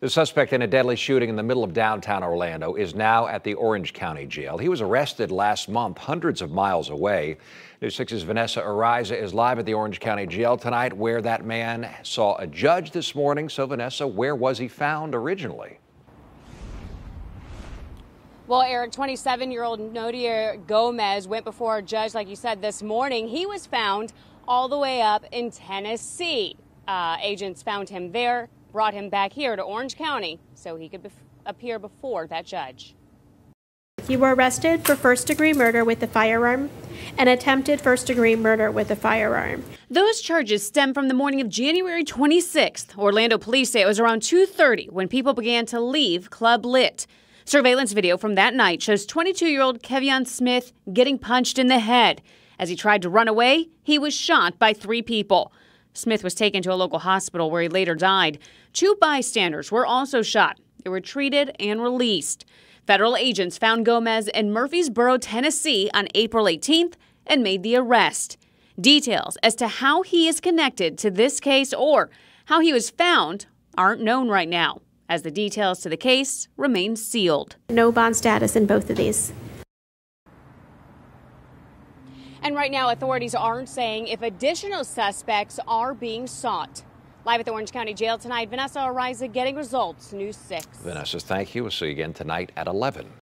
The suspect in a deadly shooting in the middle of downtown Orlando is now at the Orange County Jail. He was arrested last month, hundreds of miles away. News 6's Vanessa Araiza is live at the Orange County Jail tonight, where that man saw a judge this morning. So, Vanessa, where was he found originally? Well, Eric, 27 year old Natier Gozem went before a judge, like you said, this morning. He was found all the way up in Tennessee. Uh, agents found him there brought him back here to Orange County so he could appear before that judge. You were arrested for first degree murder with a firearm and attempted first degree murder with a firearm. Those charges stem from the morning of January 26th. Orlando police say it was around 2:30 when people began to leave Club Lit. Surveillance video from that night shows 22-year-old Kevion Smith getting punched in the head. As he tried to run away, he was shot by three people. Smith was taken to a local hospital where he later died. Two bystanders were also shot. They were treated and released. Federal agents found Gozem in Murfreesboro, Tennessee on April 18th and made the arrest. Details as to how he is connected to this case or how he was found aren't known right now, as the details to the case remain sealed. No bond status in both of these. And right now, authorities aren't saying if additional suspects are being sought. Live at the Orange County Jail tonight, Vanessa Araiza getting results, News 6. Vanessa, thank you. We'll see you again tonight at 11.